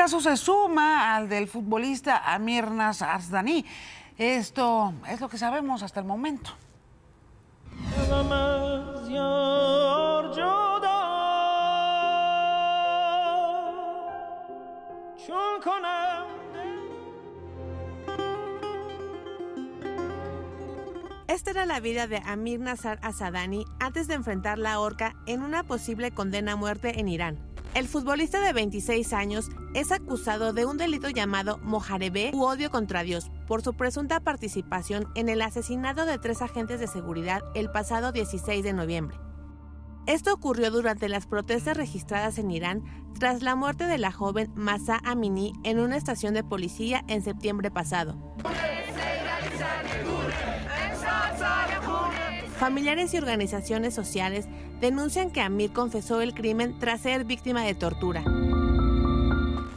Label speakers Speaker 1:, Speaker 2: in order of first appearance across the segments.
Speaker 1: caso se suma al del futbolista Amir Arsdani. Esto es lo que sabemos hasta el momento.
Speaker 2: Esta era la vida de Amir Nazar Asadani antes de enfrentar la horca en una posible condena a muerte en Irán. El futbolista de 26 años es acusado de un delito llamado mojarebe u odio contra Dios por su presunta participación en el asesinato de tres agentes de seguridad el pasado 16 de noviembre. Esto ocurrió durante las protestas registradas en Irán tras la muerte de la joven Masa Amini en una estación de policía en septiembre pasado. Familiares y organizaciones sociales denuncian que Amir confesó el crimen tras ser víctima de tortura.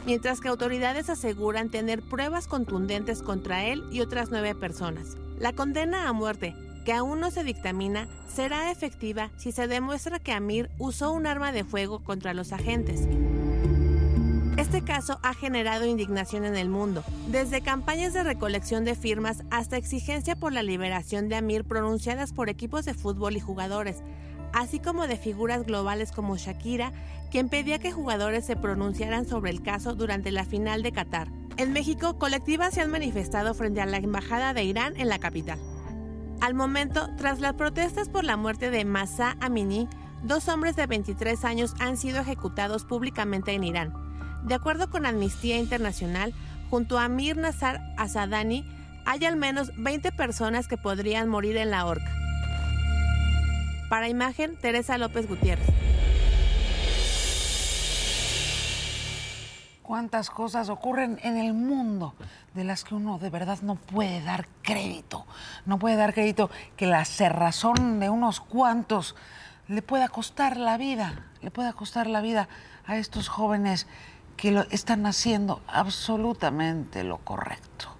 Speaker 2: Mientras que autoridades aseguran tener pruebas contundentes contra él y otras nueve personas. La condena a muerte, que aún no se dictamina, será efectiva si se demuestra que Amir usó un arma de fuego contra los agentes. Este caso ha generado indignación en el mundo, desde campañas de recolección de firmas hasta exigencia por la liberación de Amir pronunciadas por equipos de fútbol y jugadores, así como de figuras globales como Shakira, quien pedía que jugadores se pronunciaran sobre el caso durante la final de Qatar. En México, colectivas se han manifestado frente a la Embajada de Irán en la capital. Al momento, tras las protestas por la muerte de Masa Amini, dos hombres de 23 años han sido ejecutados públicamente en Irán. De acuerdo con Amnistía Internacional, junto a Mir Nazar Asadani, hay al menos 20 personas que podrían morir en la horca. Para imagen, Teresa López Gutiérrez.
Speaker 1: Cuántas cosas ocurren en el mundo de las que uno de verdad no puede dar crédito. No puede dar crédito que la cerrazón de unos cuantos le pueda costar la vida, le pueda costar la vida a estos jóvenes que lo están haciendo absolutamente lo correcto.